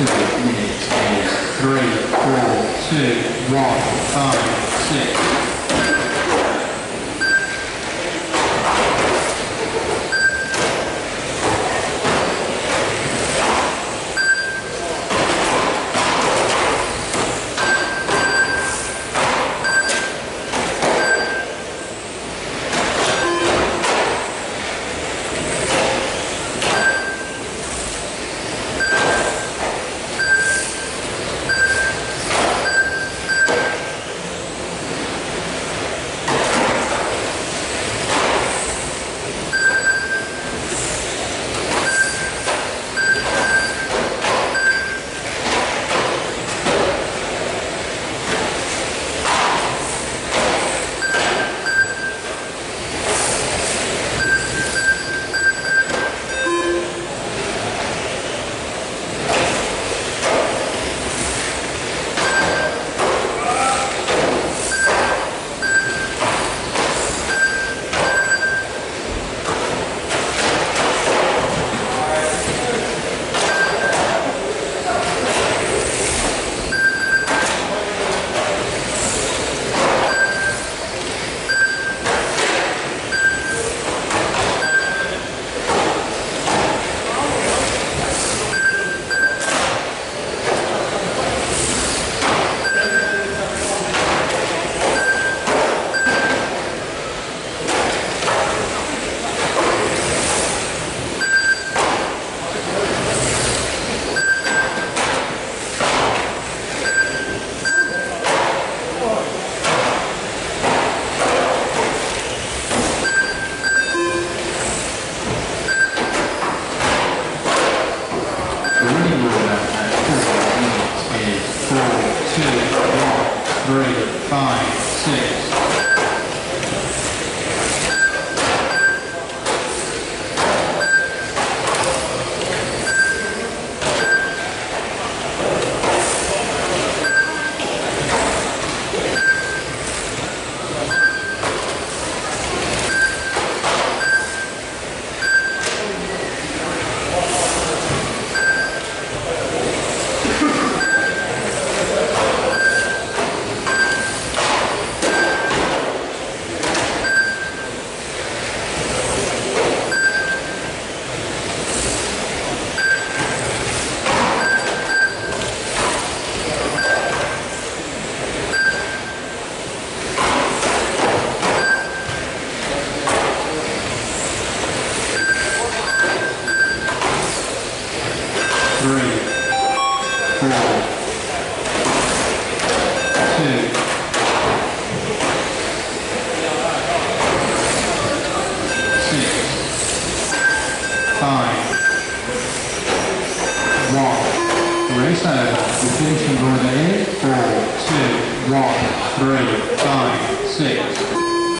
two minutes is three, four, two, one, five, six. Running order at four minutes is four, two, one, three, five, six. Thank one. Race over. We're finishing going in. Four, two, one, three, five, six,